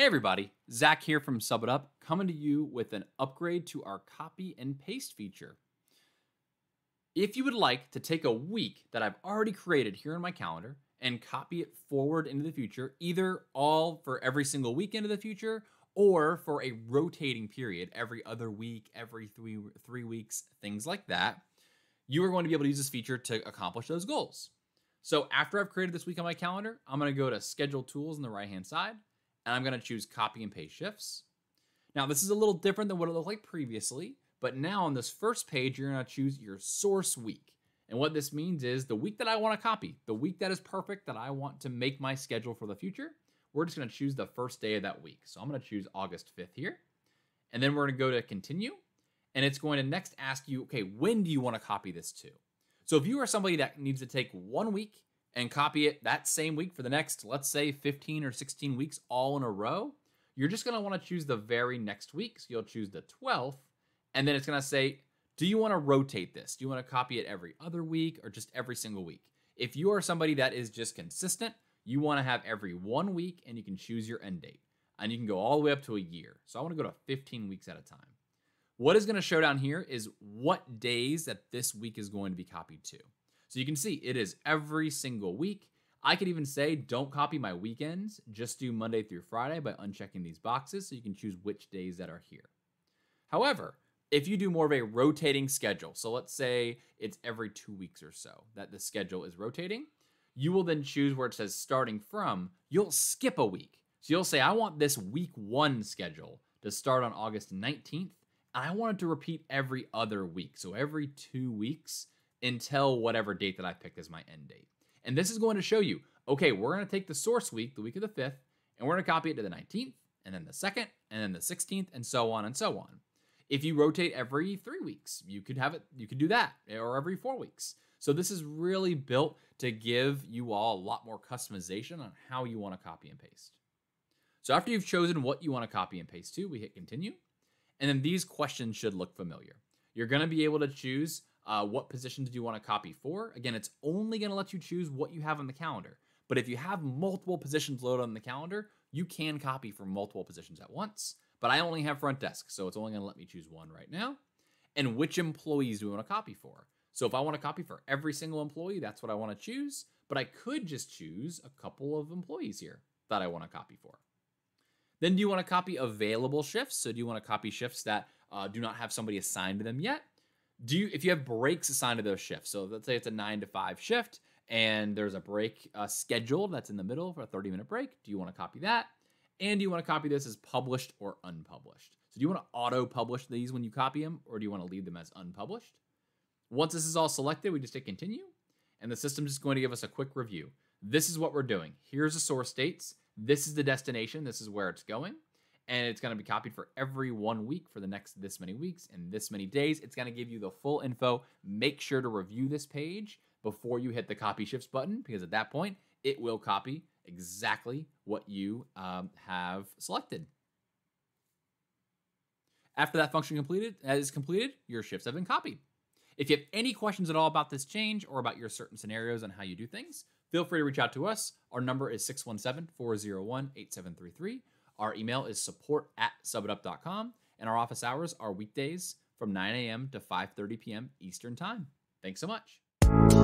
Hey everybody, Zach here from SubItUp, coming to you with an upgrade to our copy and paste feature. If you would like to take a week that I've already created here in my calendar and copy it forward into the future, either all for every single week into the future or for a rotating period, every other week, every three, three weeks, things like that, you are going to be able to use this feature to accomplish those goals. So after I've created this week on my calendar, I'm going to go to Schedule Tools on the right-hand side and I'm going to choose copy and paste shifts. Now, this is a little different than what it looked like previously, but now on this first page, you're going to choose your source week. And what this means is the week that I want to copy, the week that is perfect that I want to make my schedule for the future, we're just going to choose the first day of that week. So I'm going to choose August 5th here. And then we're going to go to continue. And it's going to next ask you, okay, when do you want to copy this to? So if you are somebody that needs to take one week and copy it that same week for the next, let's say 15 or 16 weeks all in a row, you're just going to want to choose the very next week. So you'll choose the 12th, and then it's going to say, do you want to rotate this? Do you want to copy it every other week or just every single week? If you are somebody that is just consistent, you want to have every one week and you can choose your end date. And you can go all the way up to a year. So I want to go to 15 weeks at a time. What is going to show down here is what days that this week is going to be copied to. So you can see it is every single week. I could even say don't copy my weekends, just do Monday through Friday by unchecking these boxes so you can choose which days that are here. However, if you do more of a rotating schedule, so let's say it's every two weeks or so that the schedule is rotating, you will then choose where it says starting from, you'll skip a week. So you'll say, I want this week one schedule to start on August 19th, and I want it to repeat every other week. So every two weeks, until whatever date that I picked as my end date. And this is going to show you, okay, we're going to take the source week, the week of the 5th, and we're going to copy it to the 19th, and then the 2nd, and then the 16th, and so on and so on. If you rotate every three weeks, you could have it, you could do that, or every four weeks. So this is really built to give you all a lot more customization on how you want to copy and paste. So after you've chosen what you want to copy and paste to, we hit continue. And then these questions should look familiar. You're going to be able to choose uh, what positions do you want to copy for. Again, it's only going to let you choose what you have on the calendar. But if you have multiple positions loaded on the calendar, you can copy for multiple positions at once. But I only have front desk, so it's only going to let me choose one right now. And which employees do we want to copy for? So if I want to copy for every single employee, that's what I want to choose. But I could just choose a couple of employees here that I want to copy for. Then do you want to copy available shifts? So do you want to copy shifts that uh, do not have somebody assigned to them yet? Do you if you have breaks assigned to those shifts so let's say it's a nine to five shift and there's a break uh, scheduled that's in the middle for a 30 minute break do you want to copy that? And do you want to copy this as published or unpublished? So do you want to auto publish these when you copy them or do you want to leave them as unpublished? Once this is all selected we just hit continue and the system's just going to give us a quick review. This is what we're doing. Here's the source dates. This is the destination. This is where it's going and it's going to be copied for every one week for the next this many weeks and this many days. It's going to give you the full info. Make sure to review this page before you hit the copy shifts button because at that point, it will copy exactly what you um, have selected. After that function completed is completed, your shifts have been copied. If you have any questions at all about this change or about your certain scenarios and how you do things, feel free to reach out to us. Our number is 617 401 8733 our email is support at subitup.com, and our office hours are weekdays from 9 a.m. to 5.30 p.m. Eastern Time. Thanks so much.